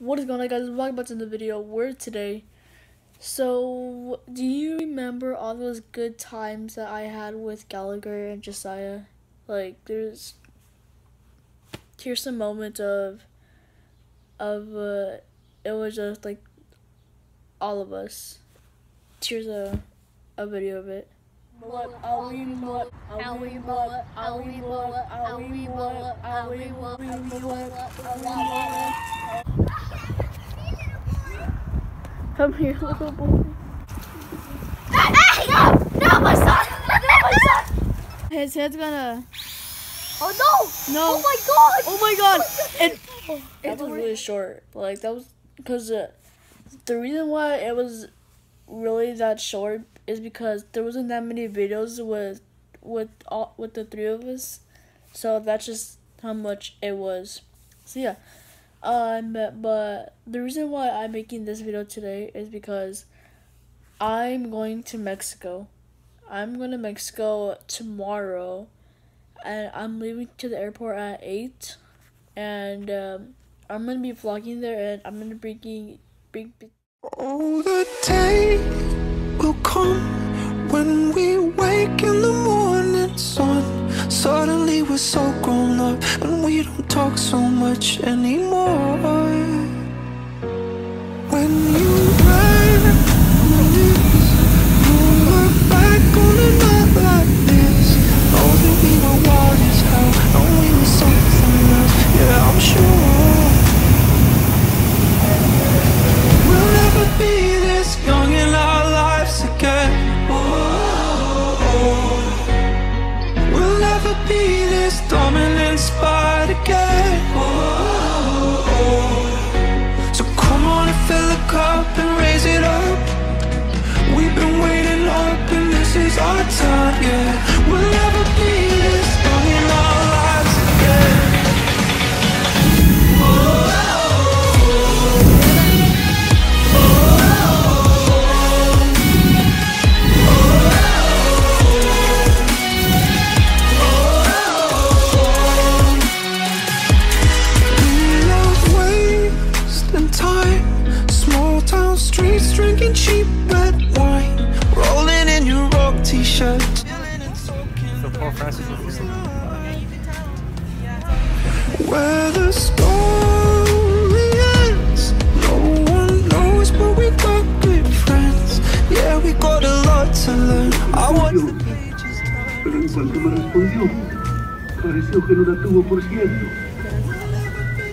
What is going on guys? Welcome back to the video. We're today. So, do you remember all those good times that I had with Gallagher and Josiah? Like, there's here's some moment of of uh, it was just like all of us. Here's a a video of it. What are we what are we what are we what are we what are we what are we what Come here, little boy. Hey, no! No, my son! No, my son! His head's gonna. Oh no! No. Oh my god! Oh my god! It, that was really short. Like that was because uh, the reason why it was really that short is because there wasn't that many videos with with all with the three of us. So that's just how much it was. So yeah. Um but the reason why I'm making this video today is because I'm going to Mexico. I'm going to Mexico tomorrow and I'm leaving to the airport at 8 and um, I'm going to be vlogging there and I'm to be bringing bring, Oh, the day will come when we wake in the morning sun. Suddenly we're so grown up and we don't talk so much anymore. When you again. So come on and fill a cup and raise it up. We've been waiting up and this is our time, yeah. Pero en cuanto me respondió, pareció que no la tuvo por cierto.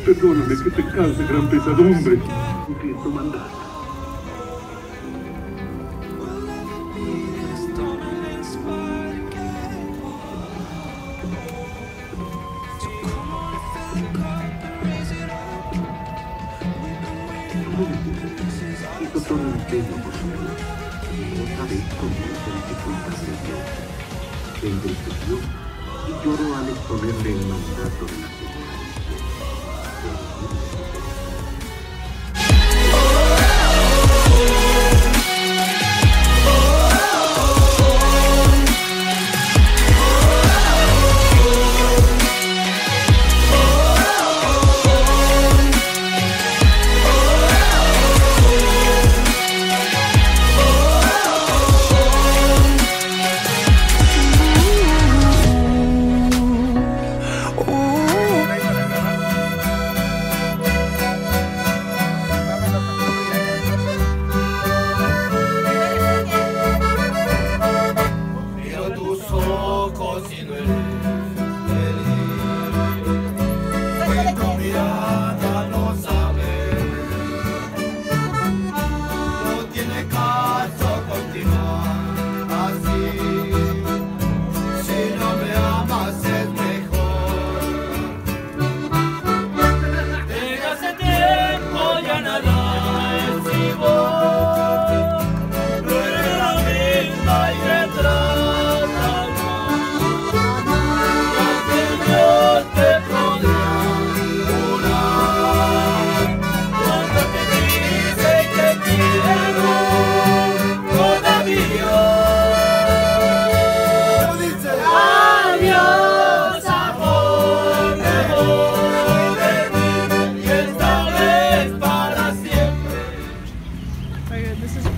Perdóname que te cause gran pesadumbre. Entiendo mandar. Hizo todo por primera vez se entristeció y lloró al exponerle el mandato de la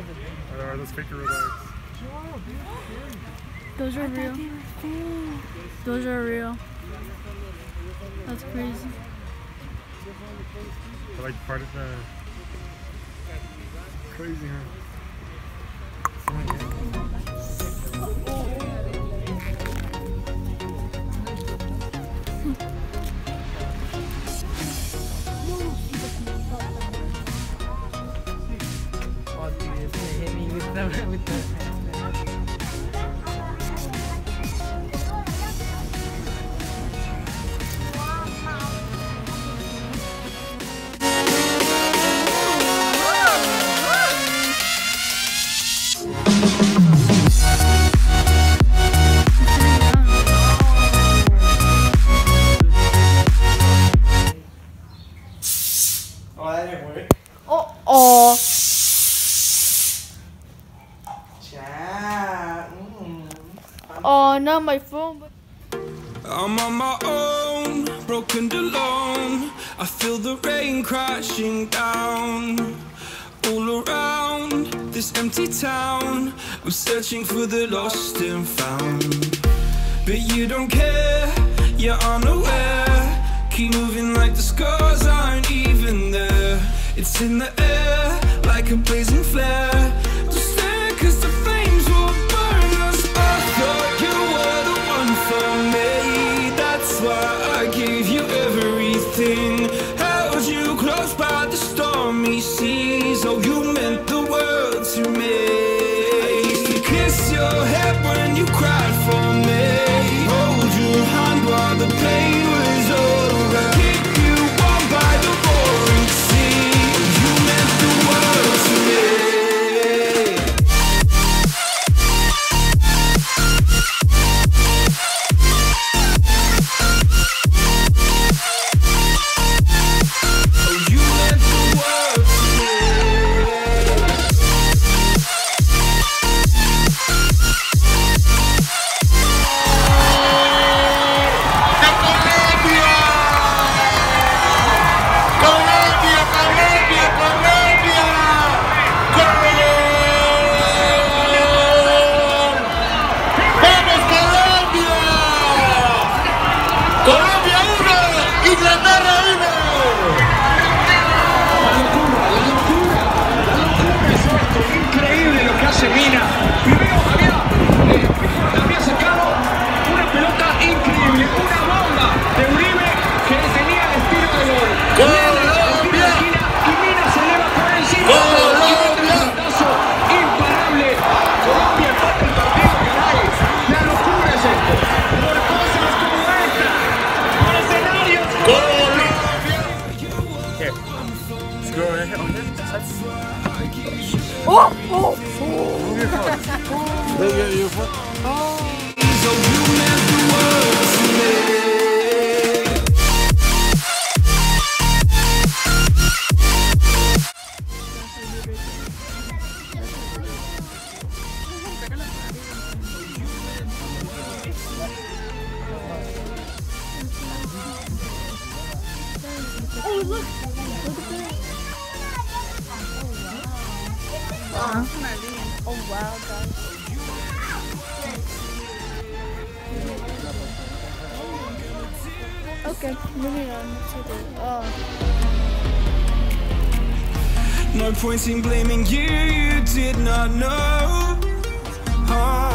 of it. Are those fake or real dogs? Those are real. Those are real. That's crazy. They're like part of the. Crazy, huh? Oh, that didn't work. Oh, oh. Chat. Mm. Oh, not my phone. But I'm on my own, broken alone. I feel the rain crashing down all around this empty town. I'm searching for the lost and found, but you don't care. You're unaware. Keep moving like the scars aren't even there. It's in the air like a blazing flare. Don't stare 'cause the Oh, wow, guys. Okay, moving on to the. Oh. No point in blaming you, you did not know. Oh,